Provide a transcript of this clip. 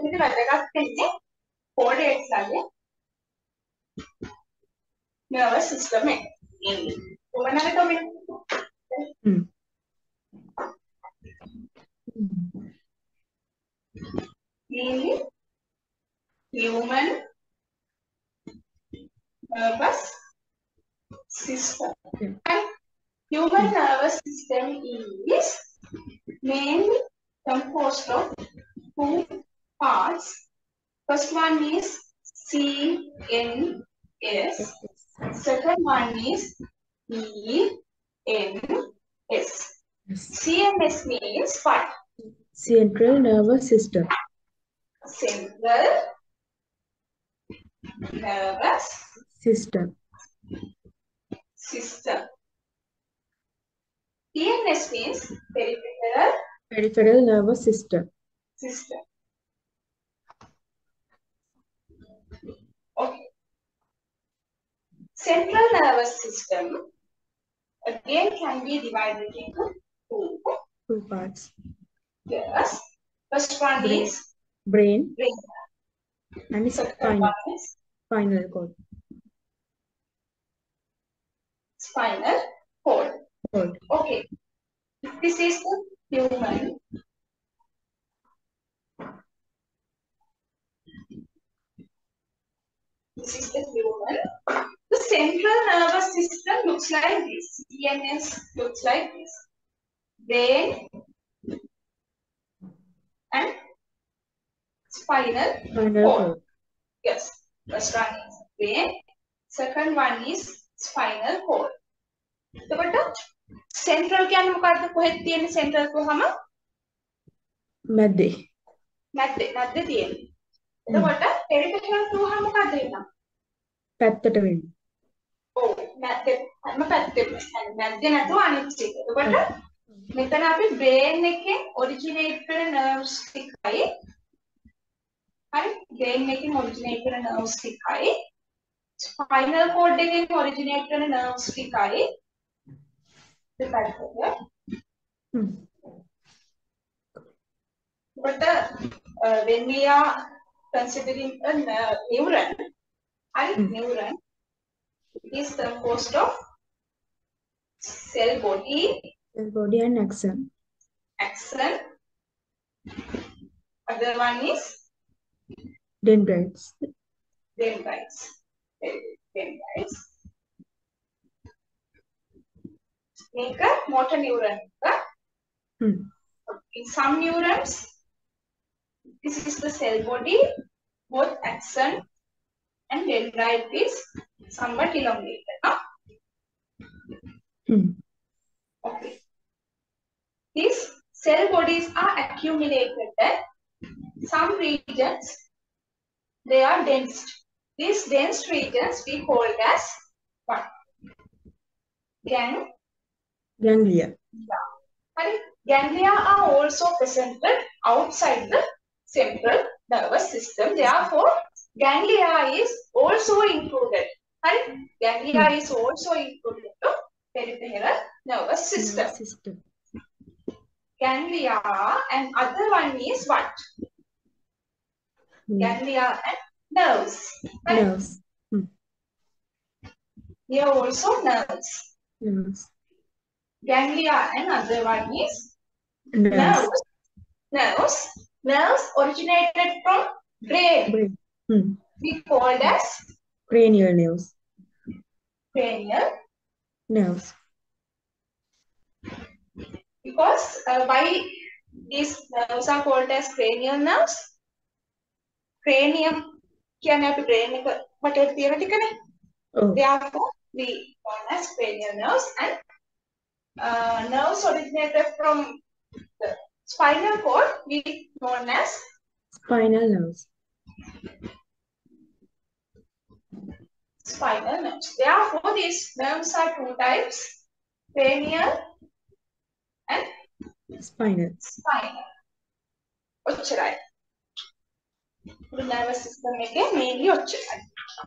తొమ్మిది మెల్లగా పిండి కోడి వేసాలి నర్వస్ సిస్టమే ఏమన్నారు comment mainly human nervous system. And human nervous system is mainly composed of two parts. First one is CNS. Second one is PNS. CNS means what? Central nervous system. Central nervous System. system. PNS means peripheral Peripheral nervous system. system. Okay. Central nervous system again can be divided into two. Two parts. Yes. First one Brain. is Brain brain. and Second one is spinal cord. spinal cord. cord. Okay. This is the human. central nervous system looks like this. CNS looks like this. Then and spinal, cord. Yes, first one is brain. Second one is spinal cord. तो बेटा central क्या हम कहते हैं कोहे तीन central को हम मध्य मध्य मध्य तीन तो बेटा पेरिफेरल को हम कहते हैं पैट्टट वेंडी හැම පැත්තෙම මැද්දේ නැතුව අනිත් ටික. එතකොට මෙතන අපි brain එකෙන් originate වෙන nerves ටිකයි හරි brain එකෙන් originate වෙන nerves ටිකයි spinal cord එකෙන් originate වෙන nerves ටිකයි දෙපැත්තට Hmm. But uh, when we are considering a ne- neuron, I Mm. neuron it is composed of cell body, Cell body and axon. axon. Other one is Dendrites. dendrites. Dendrites. මේක motor neuron එක. Hmm. In some neurons, this is the cell body, both axon and dendrite is somewhat elongated. Huh? Hmm. These cell bodies are accumulated at some regions. They are dense. These dense regions we called as what? Gang Ganglia. And ganglia are also presented outside the central nervous system. Therefore, ganglia is also included. And ganglia is also included peripheral nervous system. Nervous system. Ganglia and other one is what? Hmm. Ganglia and nerves. Right? Nerves. Here also nerves. Nerves. Ganglia and other one is Nerves. nerves. Nerves. Nerves originated from brain. Brain. Hmm. We called as Cranial nerves. cranial Nerves. because uh, why these nerves are called as cranial nerves? Cranium කියන්නේ අපි brain එක වටේට තියෙන ටිකනේ. Oh. Therefore, we known as cranial nerves and uh, nerves originated from the spinal cord we known as Spinal nerves. spinal nerves. Therefore, these nerves are two types, cranial and spinal. Spinal. Ochurai. The nervous system again mainly ochurai.